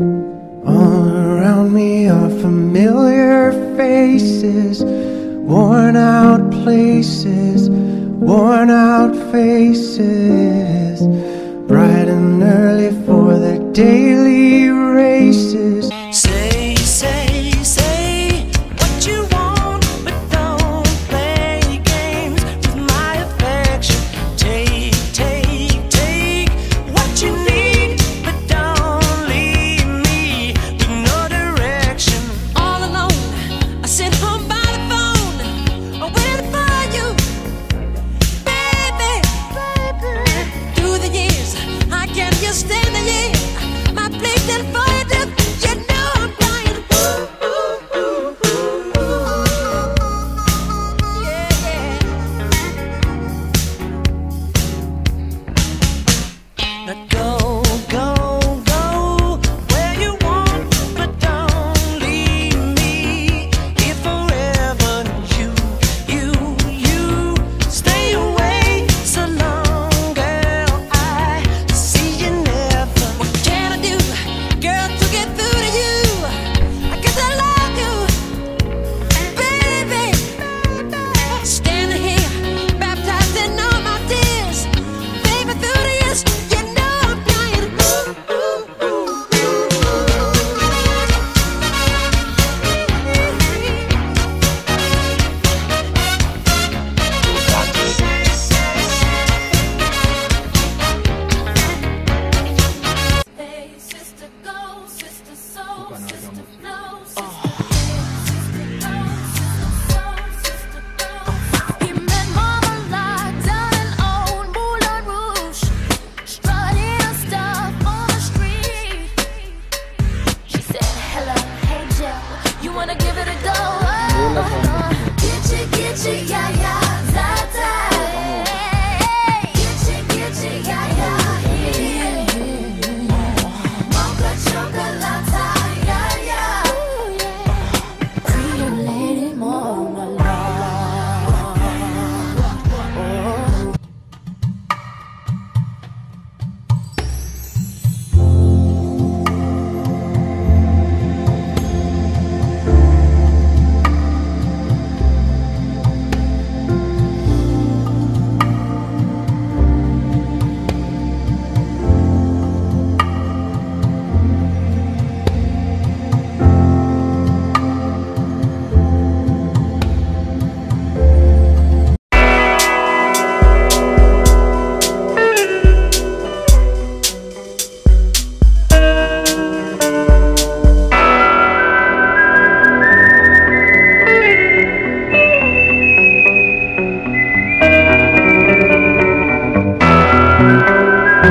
All around me are familiar faces, worn out places, worn out faces, bright and early for the daily races. Say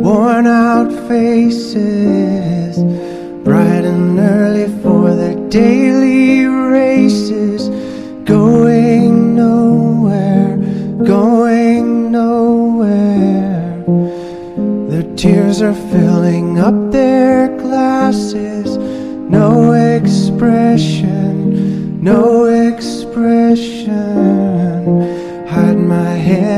worn out faces, bright and early for their daily races, going nowhere, going nowhere. Their tears are filling up their glasses, no expression, no expression.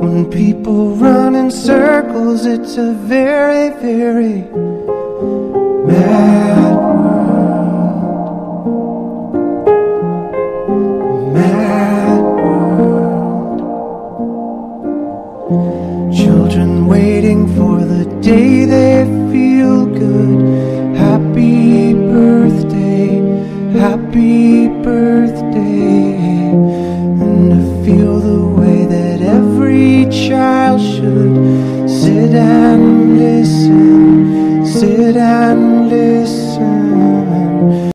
When people run in circles, it's a very, very mad world. Mad world. Children waiting for the day they feel good. Happy